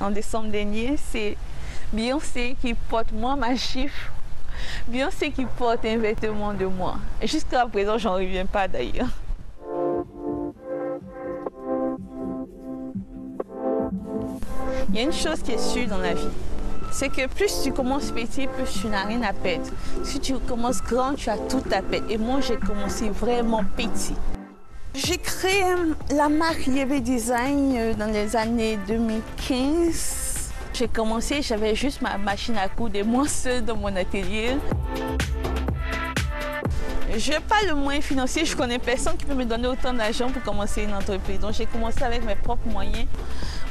en décembre dernier, c'est Beyoncé qui porte moi ma chiffre. Beyoncé qui porte un vêtement de moi. Jusqu'à présent, j'en reviens pas d'ailleurs. Il y a une chose qui est sûre dans la vie, c'est que plus tu commences petit, plus tu n'as rien à perdre. Si tu commences grand, tu as tout à perdre. Et moi, j'ai commencé vraiment petit. J'ai créé la marque Yebe Design euh, dans les années 2015. J'ai commencé, j'avais juste ma machine à coudre et moi seule dans mon atelier. Je n'ai pas le moyen financier, je connais personne qui peut me donner autant d'argent pour commencer une entreprise. Donc j'ai commencé avec mes propres moyens.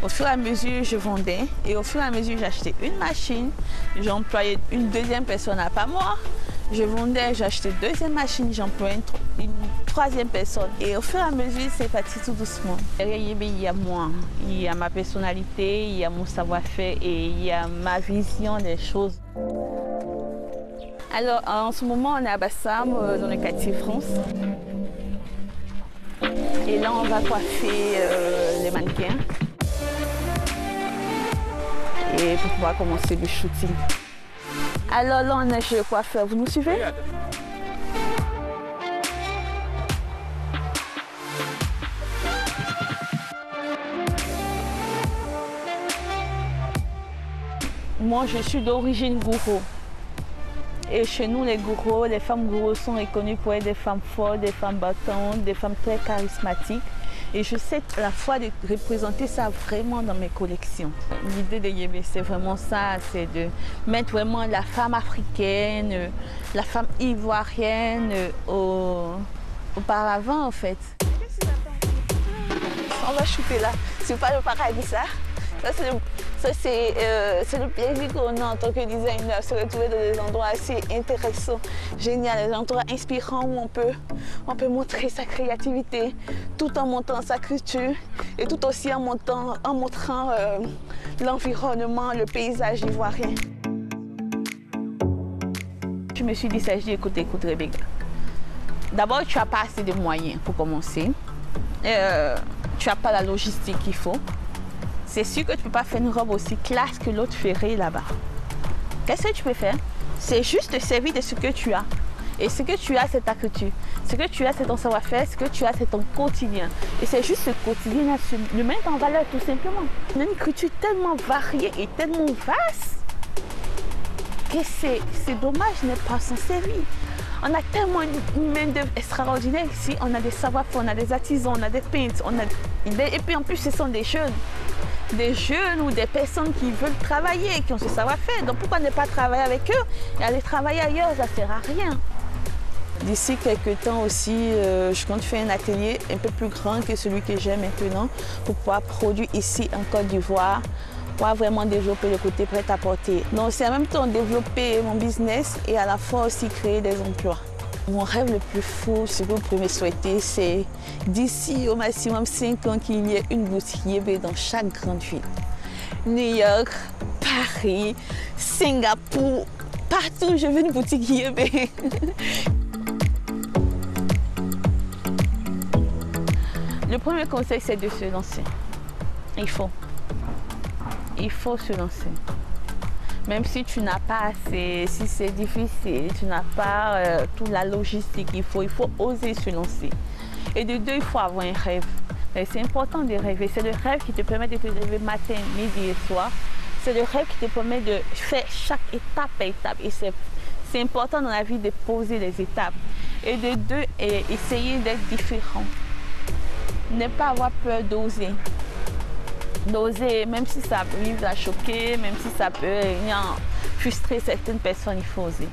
Au fur et à mesure, je vendais et au fur et à mesure, j'achetais une machine. J'employais une deuxième personne à pas moi. Je vendais, j'achetais une deuxième machine, j'employais une, troisième personne. Et au fur et à mesure, c'est parti tout doucement. Il y a moi, il y a ma personnalité, il y a mon savoir-faire et il y a ma vision des choses. Alors, en ce moment, on est à Bassam, euh, dans le quartier France. Et là, on va coiffer euh, les mannequins. Et pour pouvoir commencer le shooting. Alors là, on est chez le coiffeur. Vous nous suivez? Moi, je suis d'origine gourou. Et chez nous, les gourous, les femmes gourous sont reconnues pour être des femmes fortes, des femmes battantes, des femmes très charismatiques. Et je sais à la fois de représenter ça vraiment dans mes collections. L'idée de Yébé, c'est vraiment ça, c'est de mettre vraiment la femme africaine, la femme ivoirienne au, auparavant en fait. On va shooter là, c'est pas le paradis ça. Ça, euh, c'est le, plaisir qu'on a en tant que designer, se retrouver dans des endroits assez intéressants, géniaux, des endroits inspirants où on peut, on peut montrer sa créativité tout en montrant sa culture et tout aussi en, montant, montrant euh, l'environnement, le paysage ivoirien. Je me suis dit, dis, écoute, écoute, Rebecca. D'abord, tu n'as pas assez de moyens pour commencer. Euh, tu n'as pas la logistique qu'il faut c'est sûr que tu ne peux pas faire une robe aussi classe que l'autre ferait là-bas. Qu'est-ce que tu peux faire? C'est juste te servir de ce que tu as. Et ce que tu as, c'est ta culture. Ce que tu as, c'est ton savoir-faire. Ce que tu as, c'est ton quotidien. Et c'est juste ce quotidien-là, le mettre en valeur tout simplement. On a une culture tellement variée et tellement vaste que c'est dommage de ne pas s'en servir. On a tellement une main-d'œuvre extraordinaire ici. On a des savoir-faire, on a des artisans, on a des peintres. On a... Et puis en plus, ce sont des jeunes des jeunes ou des personnes qui veulent travailler, qui ont ce savoir-faire. Donc pourquoi ne pas travailler avec eux et aller travailler ailleurs? Ça ne sert à rien. D'ici quelques temps aussi, euh, je compte faire un atelier un peu plus grand que celui que j'ai maintenant pour pouvoir produire ici en Côte d'Ivoire, pour vraiment développer le côté prêt-à-porter. Donc c'est en même temps développer mon business et à la fois aussi créer des emplois. Mon rêve le plus fou, ce que vous pouvez me souhaiter, c'est d'ici au maximum 5 ans qu'il y ait une boutique Yébé dans chaque grande ville. New York, Paris, Singapour, partout je veux une boutique Yébé. Le premier conseil, c'est de se lancer. Il faut. Il faut se lancer. Même si tu n'as pas assez, si c'est difficile, tu n'as pas euh, toute la logistique qu'il faut, il faut oser se lancer. Et de deux, il faut avoir un rêve. C'est important de rêver. C'est le rêve qui te permet de te lever matin, midi et soir. C'est le rêve qui te permet de faire chaque étape à étape. Et c'est important dans la vie de poser les étapes. Et de deux, essayer d'être différent. Ne pas avoir peur d'oser d'oser, même si ça arrive à choquer, même si ça peut frustrer certaines personnes, il faut oser.